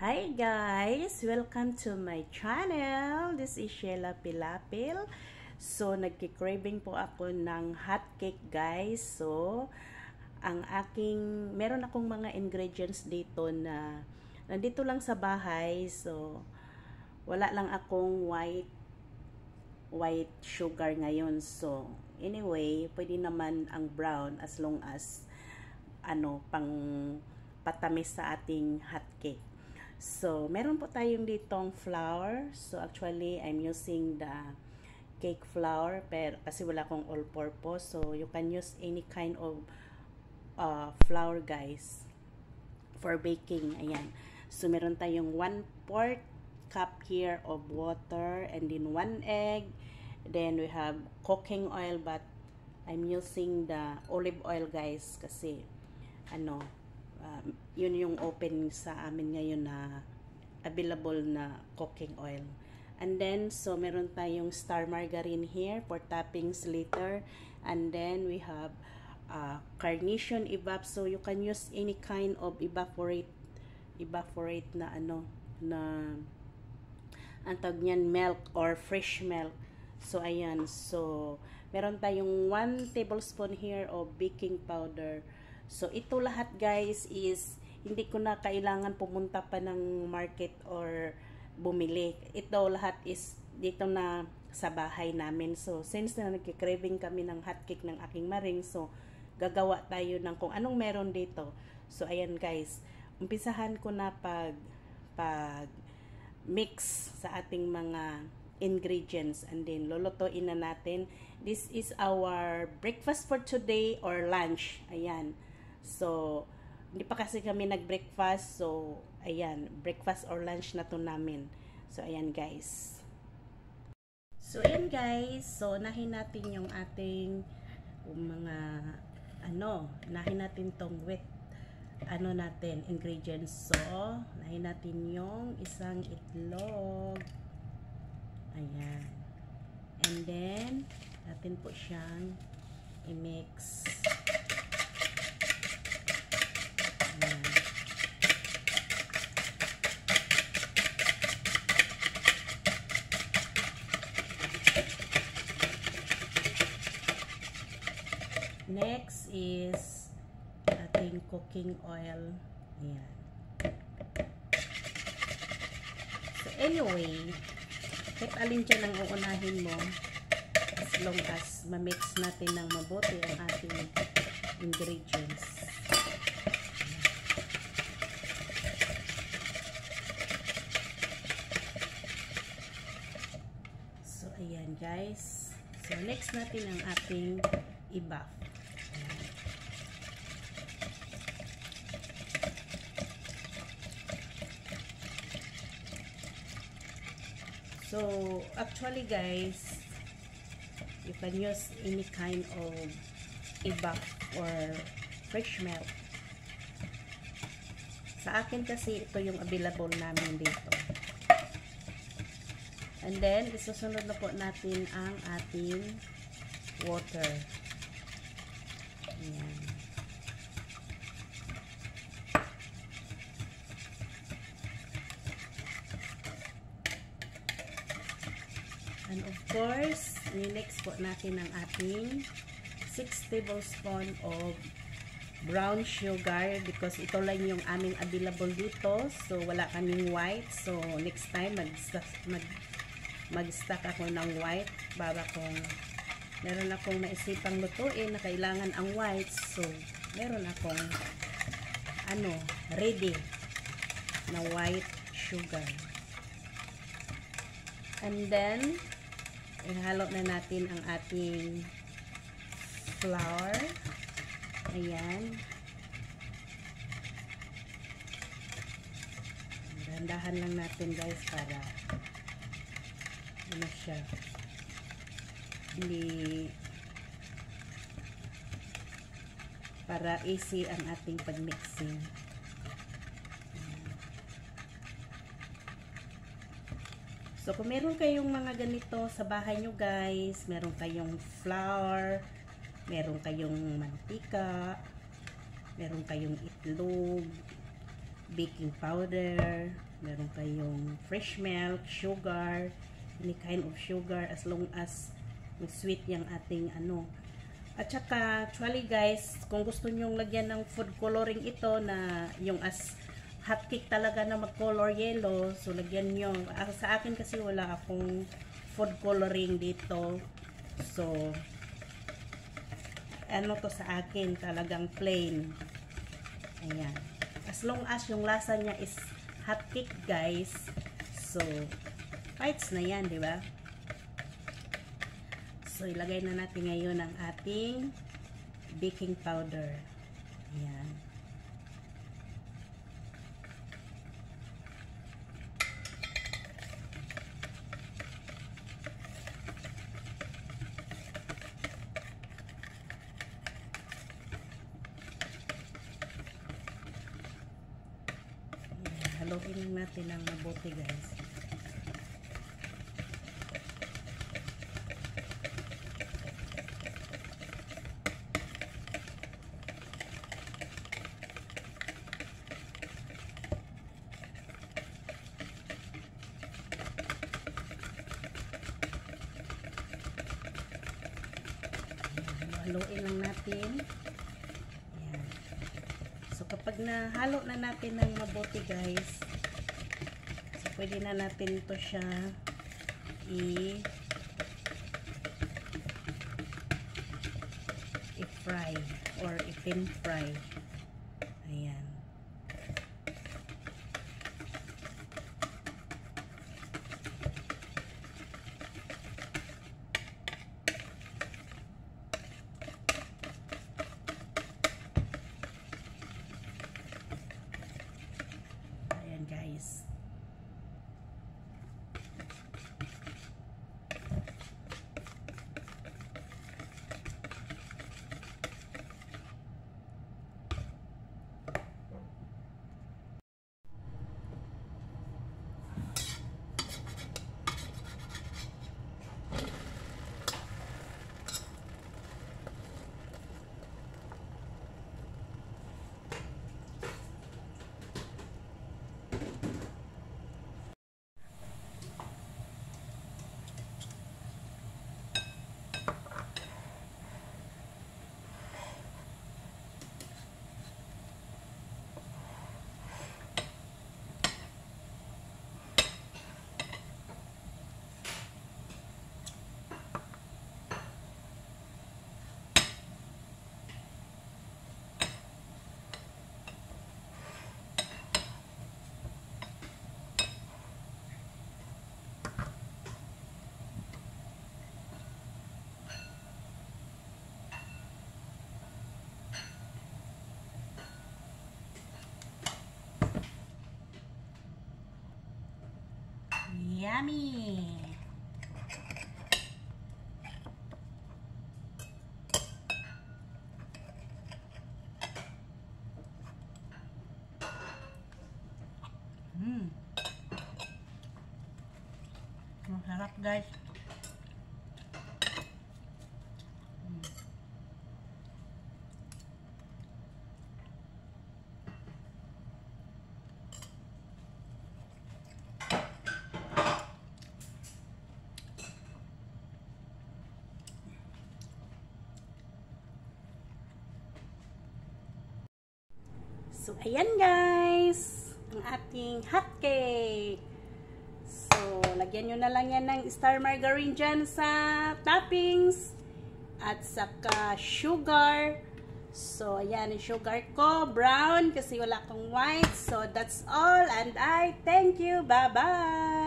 Hi guys! Welcome to my channel. This is Sheila Pilapil. So, nagki-craving po ako ng hot cake guys. So, ang aking, meron akong mga ingredients dito na nandito lang sa bahay. So, wala lang akong white white sugar ngayon. So, anyway, pwede naman ang brown as long as ano, pang patamis sa ating hot cake. So, meron po tayong ditong flour. So, actually, I'm using the cake flour pero kasi wala akong all-purpose. So, you can use any kind of uh, flour, guys, for baking. Ayan. So, meron tayong 1 4 cup here of water and then 1 egg. Then, we have cooking oil but I'm using the olive oil, guys, kasi ano, uh, yun yung open sa amin ngayon na available na cooking oil. And then, so meron tayong star margarine here for toppings later. And then, we have uh, carnation evap. So, you can use any kind of evaporate evaporate na ano, na ang tawag niyan, milk or fresh milk. So, ayan. So, meron tayong 1 tablespoon here of baking powder. So, ito lahat guys is hindi ko na kailangan pumunta pa ng market or bumili. Ito lahat is dito na sa bahay namin. So, since na nagkikraving kami ng hotcake ng aking maring, so, gagawa tayo ng kung anong meron dito. So, ayan guys, umpisahan ko na pag, pag mix sa ating mga ingredients and then lulutuin na natin. This is our breakfast for today or lunch. Ayan. So, hindi pa kasi kami nag-breakfast. So, ayan, breakfast or lunch na to namin. So, ayan guys. So, ayan guys. So, nahin natin yung ating yung mga ano, nahin natin tong wet ano natin, ingredients. So, nahin natin yung isang itlog. Ayan. And then, natin po siyang i-mix. Next is ating cooking oil. Ayan. So anyway, kahit alin dyan ang uunahin mo, as long as ma-mix natin ng mabuti ang ating ingredients. So ayan guys. So next natin ang ating i-buff. So, actually guys, you can use any kind of ibak or fresh milk. Sa akin kasi ito yung available namin dito. And then, isusunod na po natin ang ating water. And of course, next po natin ang ating 6 tablespoon of brown sugar because ito lang yung aming available dito. So, wala kaming white. So, next time, mag-stock mag, mag ako ng white para kung meron akong naisipang lutuin na kailangan ang white. So, meron akong ano, ready na white sugar. And then, ihalo na natin ang ating flour. Ayan. Dahan lang natin guys para ano siya hindi para easy ang ating pagmixing. So, kung meron kayong mga ganito sa bahay nyo guys, meron kayong flour, meron kayong mantika, meron kayong itlog, baking powder, meron kayong fresh milk, sugar, any kind of sugar as long as sweet yung ating ano. At saka, actually guys, kung gusto nyong lagyan ng food coloring ito na yung as hot cake talaga na mag-color yellow, so lagyan nyo. Sa akin kasi wala akong food coloring dito. So, ano to sa akin, talagang plain. Ayan. As long as yung lasa niya is hot cake guys, so, fights na yan, di ba? So, ilagay na natin ngayon ang ating baking powder. Ayan. Lang natin ng mabuti guys. haluin lang natin. Ayan. So, kapag nahalo na natin ng mabuti, guys, pwede na natin ito siya i- i-fry or i-pin fry. Ayan. Ayan guys. Yummy! Mmm. Masarap guys. So, ayan guys. Ang ating hot cake. So, lagyan nyo na lang yan ng star margarine dyan sa toppings. At saka sugar. So, ayan yung sugar ko. Brown kasi wala akong white. So, that's all. And I thank you. Bye-bye.